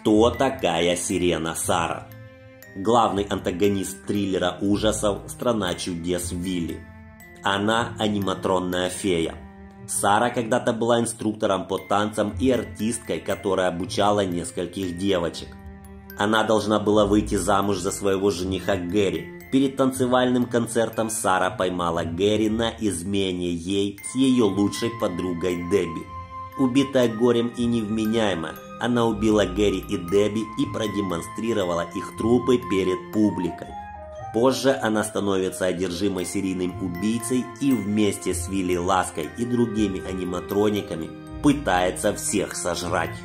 Кто такая Сирена Сара? Главный антагонист триллера ужасов «Страна чудес Вилли». Она аниматронная фея. Сара когда-то была инструктором по танцам и артисткой, которая обучала нескольких девочек. Она должна была выйти замуж за своего жениха Гэри. Перед танцевальным концертом Сара поймала Гэри на измене ей с ее лучшей подругой Дебби. Убитая горем и невменяемая, она убила Гэри и Дебби и продемонстрировала их трупы перед публикой. Позже она становится одержимой серийным убийцей и вместе с Вилли Лаской и другими аниматрониками пытается всех сожрать.